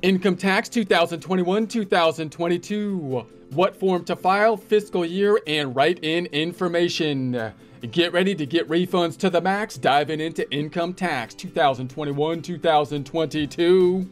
Income tax 2021 2022. What form to file, fiscal year, and write in information. Get ready to get refunds to the max, diving into income tax 2021 2022.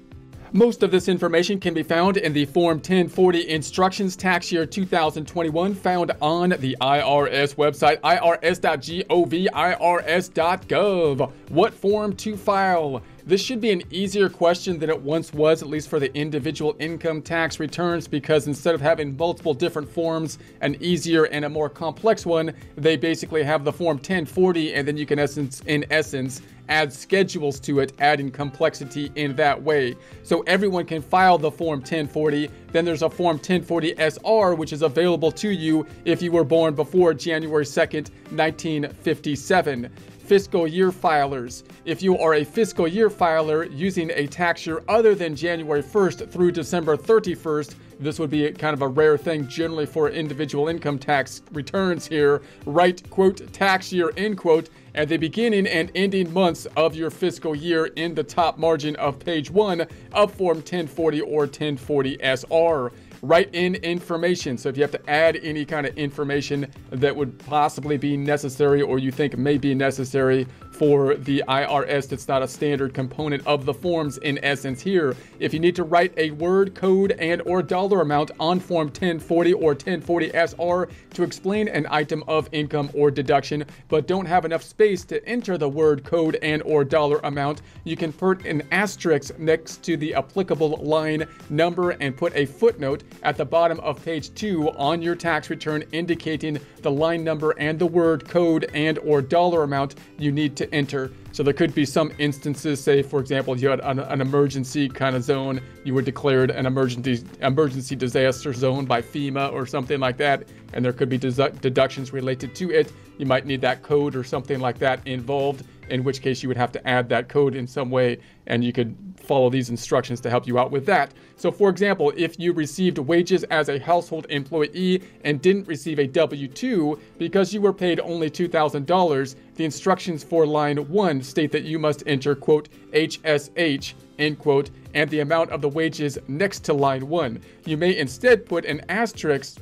Most of this information can be found in the Form 1040 Instructions Tax Year 2021 found on the IRS website, irs.gov, irs.gov. What form to file? This should be an easier question than it once was, at least for the individual income tax returns, because instead of having multiple different forms, an easier and a more complex one, they basically have the form 1040, and then you can essence, in essence, add schedules to it, adding complexity in that way. So everyone can file the Form 1040. Then there's a Form 1040 SR, which is available to you if you were born before January 2nd, 1957 fiscal year filers. If you are a fiscal year filer using a tax year other than January 1st through December 31st, this would be kind of a rare thing generally for individual income tax returns here. Write, quote, tax year, end quote, at the beginning and ending months of your fiscal year in the top margin of page one of Form 1040 or 1040 SR write in information. So if you have to add any kind of information that would possibly be necessary or you think may be necessary for the IRS that's not a standard component of the forms in essence here. If you need to write a word, code, and or dollar amount on Form 1040 or 1040 SR to explain an item of income or deduction, but don't have enough space to enter the word, code, and or dollar amount, you can put an asterisk next to the applicable line number and put a footnote at the bottom of page 2 on your tax return indicating the line number and the word, code, and or dollar amount you need to enter. So there could be some instances, say for example, you had an, an emergency kind of zone, you were declared an emergency emergency disaster zone by FEMA or something like that, and there could be deductions related to it. You might need that code or something like that involved in which case you would have to add that code in some way and you could follow these instructions to help you out with that. So for example, if you received wages as a household employee and didn't receive a W-2 because you were paid only $2,000, the instructions for line 1 state that you must enter quote HSH end quote and the amount of the wages next to line 1. You may instead put an asterisk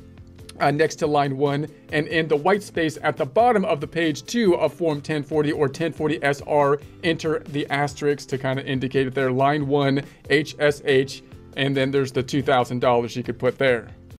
uh, next to line 1, and in the white space at the bottom of the page 2 of Form 1040 or 1040 SR, enter the asterisk to kind of indicate that they're line 1, HSH, and then there's the $2,000 you could put there.